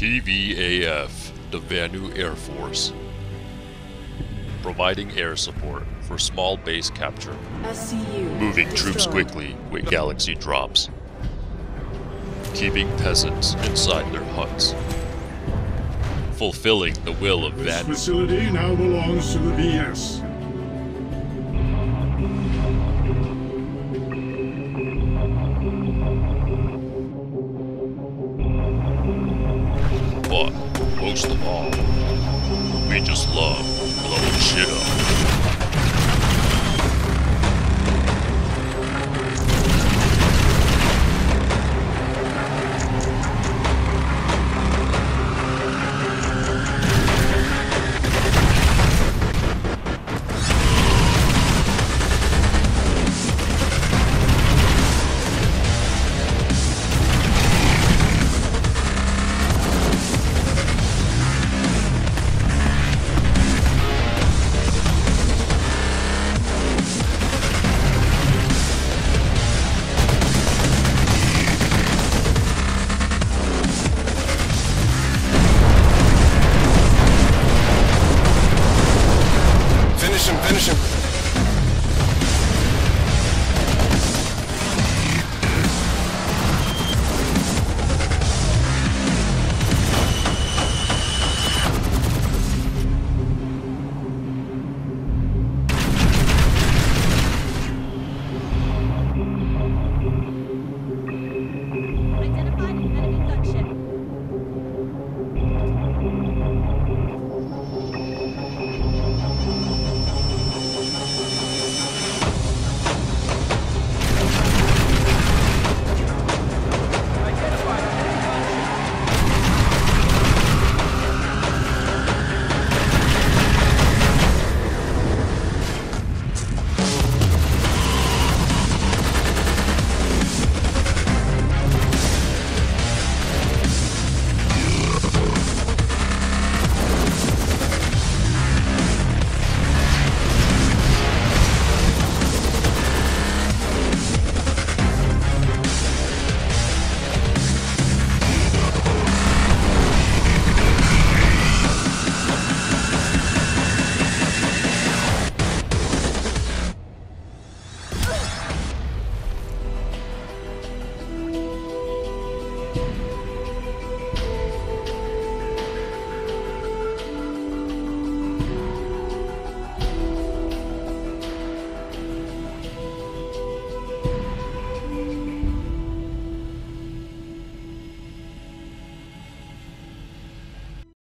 TVAF, the Vanu Air Force. Providing air support for small base capture. SCU. Moving troops quickly when galaxy drops. Keeping peasants inside their huts. Fulfilling the will of This Vanu. facility now belongs to the VS. most of all, we just love. Finish him, finish him.